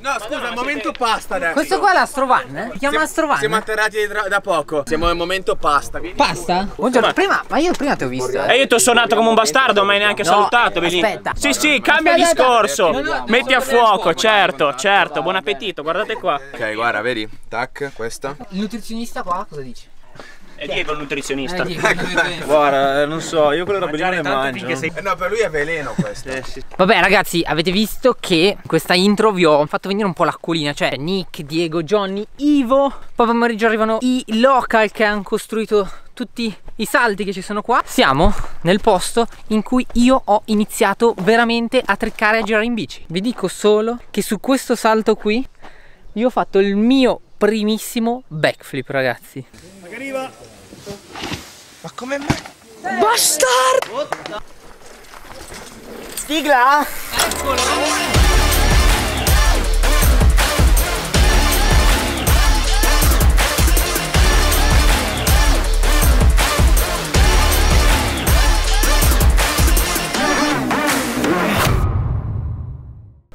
No, scusa, il momento pasta adesso. Questo qua è l'Astrovan, eh? Si chiama Astrovan. Siamo atterrati da, da poco. Siamo al momento pasta. Vieni. Pasta? Buongiorno, prima, ma io prima ti ho visto. E io ti ho suonato come un bastardo, ma hai neanche No, salutato, Belin. aspetta. Sì, sì, cambia Aspetta, discorso. no, no, Metti a no, fuoco, certo, certo. Buon appetito, guardate qua. Ok, guarda, vedi? Tac, questa. Il nutrizionista qua cosa dice? È Diego il nutrizionista. Eh, dico, il nutrizionista. Guarda, eh, non so, io quelle robe lì non le mangio. sei- Eh no, per lui è veleno questo. Vabbè ragazzi, avete visto che questa intro vi ho fatto venire un po' l'acquolina Cioè Nick, Diego, Johnny, Ivo Poi pomeriggio arrivano i local che hanno costruito tutti i salti che ci sono qua Siamo nel posto in cui io ho iniziato veramente a triccare e a girare in bici Vi dico solo che su questo salto qui Io ho fatto il mio primissimo backflip ragazzi Ma come mai? Sigla!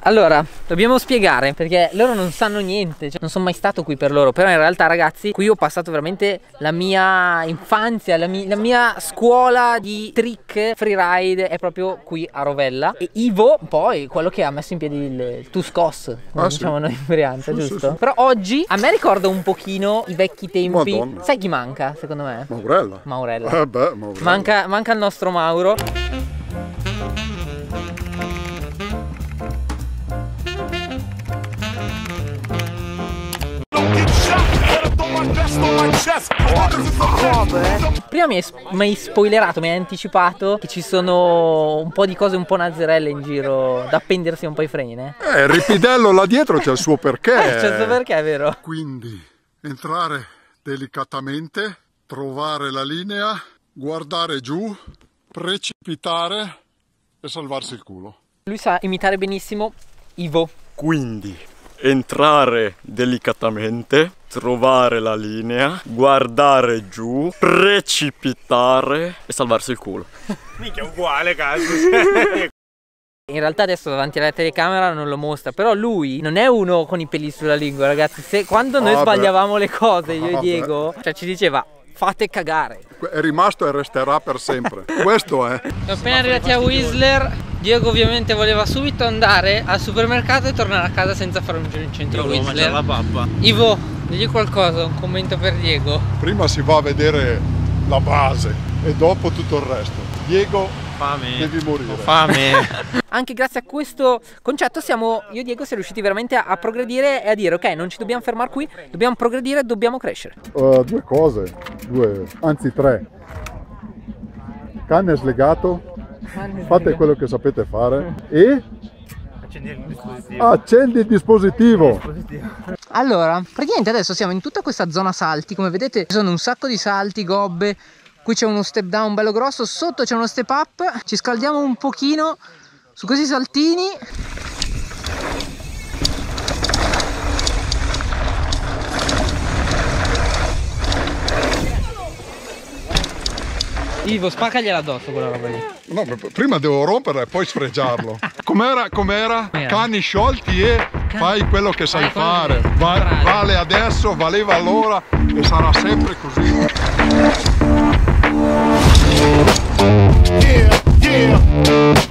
Allora, dobbiamo spiegare perché loro non sanno niente, cioè, non sono mai stato qui per loro, però in realtà ragazzi qui ho passato veramente la mia infanzia, la, mi- la mia scuola di trick freeride è proprio qui a Rovella e Ivo poi quello che ha messo in piedi il, Tuscos, come Ah, sì. diciamo noi in Brianza, Sì, sì, giusto? sì. Però oggi a me ricorda un pochino i vecchi tempi, Madonna. sai chi manca secondo me? Maurella. Maurella. Eh beh, Maurella. Manca, manca il nostro Mauro. Prima mi hai, mi hai spoilerato, mi hai anticipato che ci sono un po' di cose un po' nazzarelle in giro da appendersi un po' i freni, eh? Eh, il ripidello là dietro c'è il suo perché. Eh, c'è il suo perché, è vero? Quindi entrare delicatamente, trovare la linea, guardare giù, precipitare e salvarsi il culo. Lui sa imitare benissimo Ivo. Quindi, entrare delicatamente, trovare la linea, guardare giù, precipitare e salvarsi il culo. Mica uguale, cazzo. In realtà adesso davanti alla telecamera non lo mostra, però lui non è uno con i peli sulla lingua, ragazzi. Se, quando noi Ah, beh. sbagliavamo le cose, io e Ah, Diego, cioè ci diceva fate cagare. È rimasto e resterà per sempre. Questo è. Siamo appena arrivati a Whistler. Diego ovviamente voleva subito andare al supermercato e tornare a casa senza fare un giro in centro a Whistler. pappa. Ivo, digli qualcosa, un commento per Diego. Prima si va a vedere la base e dopo tutto il resto. Diego, Fame. devi morire. Fame. Anche grazie a questo concetto siamo, io e Diego siamo riusciti veramente a, a progredire e a dire ok, non ci dobbiamo fermare qui, dobbiamo progredire, dobbiamo crescere. Uh, due cose, due, anzi tre. Canne slegato, fate quello che sapete fare e accendi il dispositivo. Allora, praticamente adesso siamo in tutta questa zona salti, come vedete ci sono un sacco di salti, gobbe, qui c'è uno step down bello grosso, sotto c'è uno step up, ci scaldiamo un pochino su questi saltini. Ivo, spaccagliela addosso quella roba lì. No, ma prima devo romperlo e poi sfregiarlo. Com'era? Com'era? Cani sciolti e fai quello che sai fare. Va- vale adesso, valeva allora e sarà sempre così. Yeah, yeah.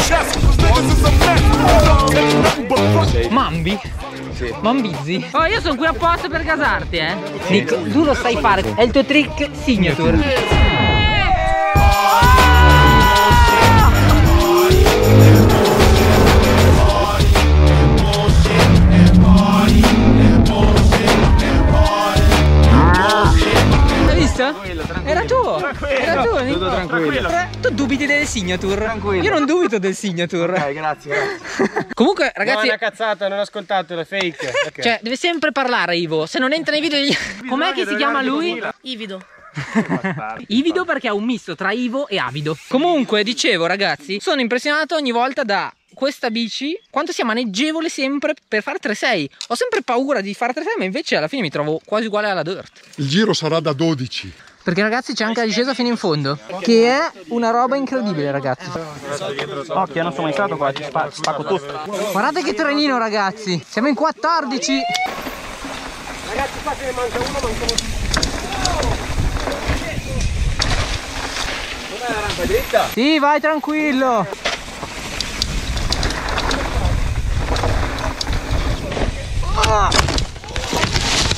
Chest. Cause niggas is a mess. I don't take nothing but front. Mambi? Sì. Mambizzi? Oh, io sono qui apposta per gasarti, eh. Nico, tu lo sai fare. È il tuo trick signature. Signature? Tranquillo. Io non dubito del signature. Ok, grazie, grazie. Comunque, ragazzi, cazzata, non ho ascoltato, è fake. cioè, deve sempre parlare Ivo. Se non entra nei video degli... Com'è che si chiama lui? Ivido. Ivido perché ha un misto tra Ivo e Avido. Comunque, dicevo, ragazzi, sono impressionato ogni volta da questa bici quanto sia maneggevole sempre per fare 3.6 ho sempre paura di fare 3.6 ma invece alla fine mi trovo quasi uguale alla dirt Il giro sarà da 12. Perché ragazzi c'è anche la discesa fino in fondo che è una roba incredibile ragazzi Occhio, non sono mai stato qua, spa- spacco tutto. guardate che trenino ragazzi siamo in 14 Sì, vai tranquillo. Ah!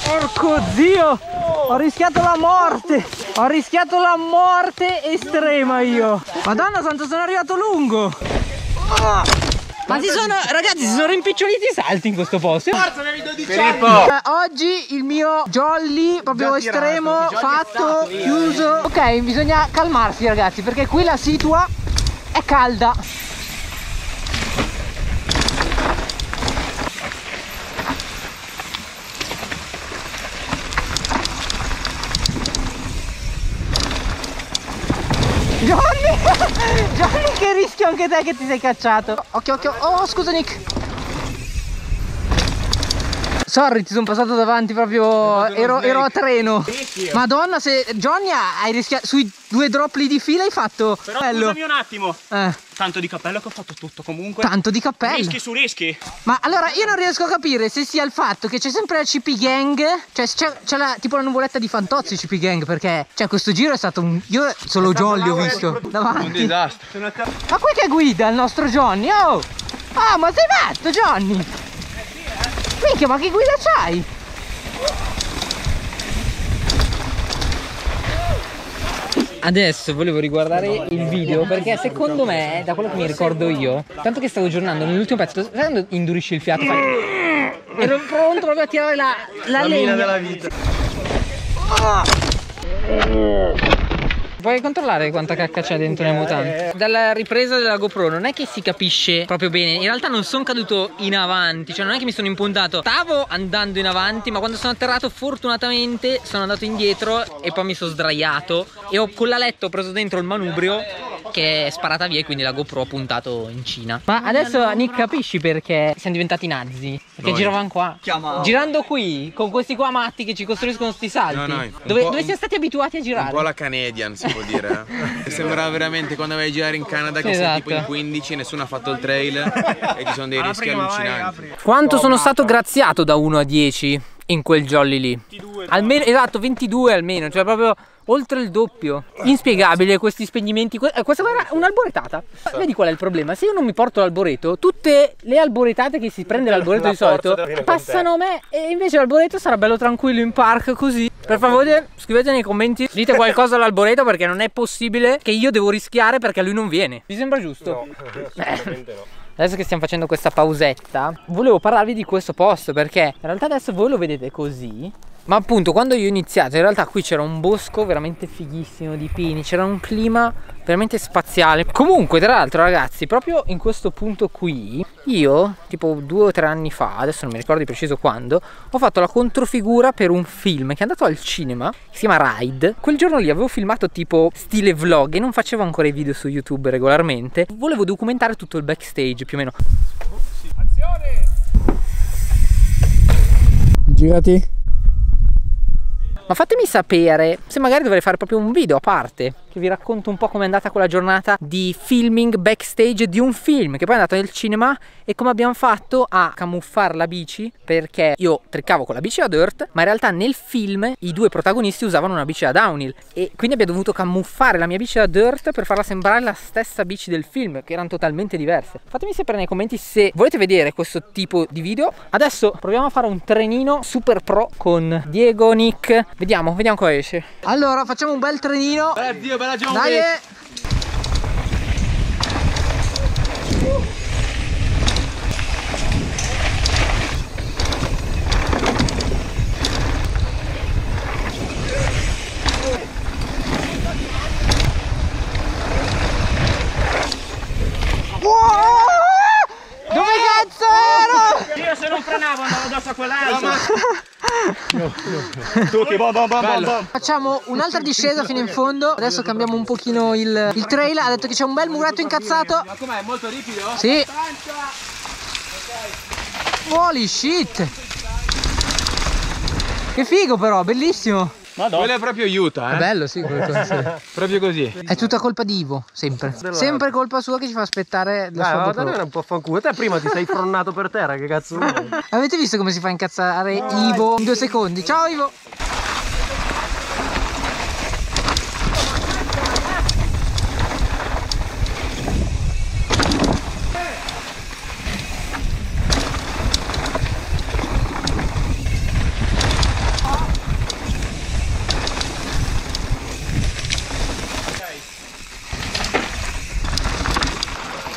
Porco zio! Ho rischiato la morte! Ho rischiato la morte estrema io! Madonna santo sono arrivato lungo! Ah! Ma si sono, ragazzi, si sono rimpiccioliti i salti in questo posto. Filippo! Eh, oggi il mio jolly proprio estremo fatto, chiuso. Ok, bisogna calmarsi ragazzi perché qui la situa è calda. Johnny! Che rischio anche te che ti sei cacciato. Occhio, occhio. Oh, scusa Nick. Sorry, ti sono passato davanti proprio. Ero, ero a treno. Madonna, se Johnny ha- hai rischiato. Sui due drop lì di fila hai fatto. Però bello. un attimo. Eh, Tanto di cappello che ho fatto tutto comunque. tanto di cappello. Rischi su rischi. Ma allora io non riesco a capire se sia il fatto che c'è sempre la CP Gang, cioè c'è, la, tipo la nuvoletta di Fantozzi CP Gang, perché cioè questo giro è stato un. Io solo Jolly ho visto davanti. Un disastro. Ma qui che guida il nostro Johnny? Oh! Ah, ma sei matto Johnny! Minchia, ma che guida c'hai? Adesso volevo riguardare il video perché secondo me, da quello che mi ricordo io, tanto che stavo giornando nell'ultimo pezzo, sai quando indurisci il fiato? Fai... Ero pronto proprio a tirare la, la, legna. della vita. Puoi controllare quanta cacca c'è dentro le mutande? Dalla ripresa della GoPro non è che si capisce proprio bene. In realtà non sono caduto in avanti, cioè non è che mi sono impuntato. Stavo andando in avanti, ma quando sono atterrato fortunatamente sono andato indietro e poi mi sono sdraiato e ho con la letto ho preso dentro il manubrio che è sparata via e quindi la GoPro ha puntato in Cina. Ma adesso Nick capisci perché siamo diventati nazzi? Perché giravamo qua. Girando qui con questi qua matti che ci costruiscono sti salti. No, no, dove, dove siamo stati abituati a girare. Un po' la Canadian si può dire. eh. Sembra veramente quando vai a girare in Canada che sei tipo in Esatto. 15, nessuno ha fatto il trail e ci sono dei rischi allucinanti. Quanto sono stato graziato da 1 a 10 in quel jolly lì? Almeno, esatto, 22 almeno, cioè proprio oltre il doppio. Inspiegabile questi spegnimenti. Eh, questa qua era un'alboretata. Vedi qual è il problema? Se io non mi porto l'alboreto, tutte le alboretate che si prende l'alboreto di solito passano a me e invece l'alboreto sarà bello tranquillo in park così. Per favore, scrivete nei commenti, dite qualcosa all'alboreto perché non è possibile che io devo rischiare perché lui non viene. Vi sembra giusto? Eh. Adesso che stiamo facendo questa pausetta, volevo parlarvi di questo posto perché in realtà adesso voi lo vedete così. Ma appunto quando io ho iniziato in realtà qui c'era un bosco veramente fighissimo di pini, c'era un clima veramente spaziale. Comunque tra l'altro ragazzi proprio in questo punto qui io tipo due o tre anni fa, adesso non mi ricordo di preciso quando, ho fatto la controfigura per un film che è andato al cinema, si chiama Ride. Quel giorno lì avevo filmato tipo stile vlog e non facevo ancora i video su YouTube regolarmente. Volevo documentare tutto il backstage più o meno. Girati. Ma fatemi sapere se magari dovrei fare proprio un video a parte che vi racconto un po' com'è andata quella giornata di filming backstage di un film che poi è andato nel cinema e come abbiamo fatto a camuffare la bici perché io triccavo con la bici da dirt ma in realtà nel film i due protagonisti usavano una bici da downhill e quindi abbiamo dovuto camuffare la mia bici da dirt per farla sembrare la stessa bici del film che erano totalmente diverse. Fatemi sapere nei commenti se volete vedere questo tipo di video. Adesso proviamo a fare un trenino super pro con Diego, Nick. Vediamo, vediamo cosa esce. Allora, facciamo un bel trenino. Bella zio, bella John Dai! Wick. eh. Facciamo un'altra discesa fino in fondo. Adesso cambiamo un pochino il, il trail. Ha detto che c'è un bel muretto incazzato. Ma com'è? Molto ripido? Sì. Holy shit. Che figo però, bellissimo. Quello è proprio aiuta, È eh? bello, sì, quello sì. Proprio così. È tutta colpa di Ivo, sempre. Sempre colpa sua che ci fa aspettare la Dai, sua ma GoPro. davvero un po' fanculo. Te prima ti sei fronnato per terra, che cazzo vuoi? Avete visto come si fa a incazzare Ivo in due secondi? Ciao Ivo!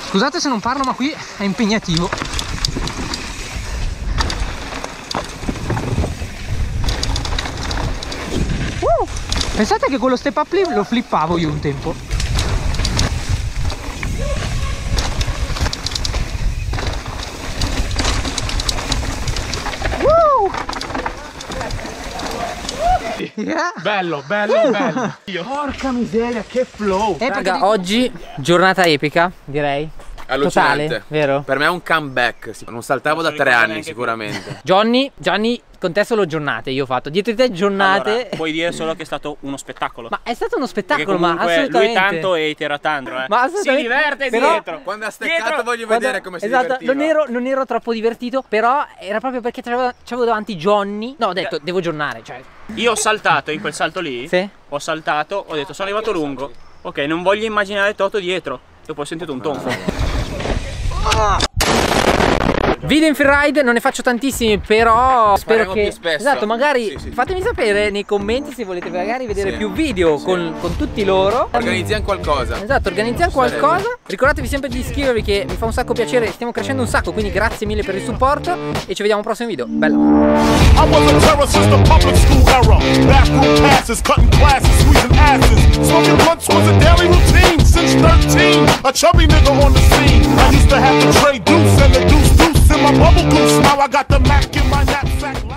Scusate se non parlo ma qui è impegnativo. Uh! Pensate che quello step up lì lo flippavo io un tempo. Bello, bello, bello. Porca miseria, che flow. Eh, Raga, oggi giornata epica, direi. Allucinante. Totale, vero? Per me è un comeback. Non saltavo da tre anni sicuramente. Johnny, Johnny, con te solo giornate io ho fatto. Dietro di te giornate. Allora, puoi dire solo che è stato uno spettacolo. Ma è stato uno spettacolo, ma assolutamente. lui tanto e tiratandro, eh. Ma si assolutamente. diverte Però- dietro. Quando ha steccato Dietro- voglio Guarda, vedere come si esatto, divertiva. non ero, non ero troppo divertito, però era proprio perché c'avevo, davanti Johnny. No, ho detto, devo giornare, cioè. Io ho saltato in quel salto lì. Sì? Ho saltato, ho detto sono arrivato lungo. Ok, non voglio immaginare Toto dietro. Dopo ho sentito un tonfo. Video in freeride non ne faccio tantissimi, però spero che più spesso. Esatto, magari Sì, sì. fatemi sapere nei commenti se volete magari vedere Sì. più video Sì. con, con tutti loro. Organizziamo qualcosa. Esatto, organizziamo qualcosa. Ricordatevi sempre di iscrivervi che mi fa un sacco piacere, stiamo crescendo un sacco, quindi grazie mille per il supporto e ci vediamo al prossimo video. Bello! I was a terror since the public school era. Bathroom passes, cutting classes, squeezing asses. Smoking blunts was a daily routine since 13. A chubby nigga on the scene. I used to have to trade deuce and the deuce in my bubble goose. Now I got the Mac in my knapsack.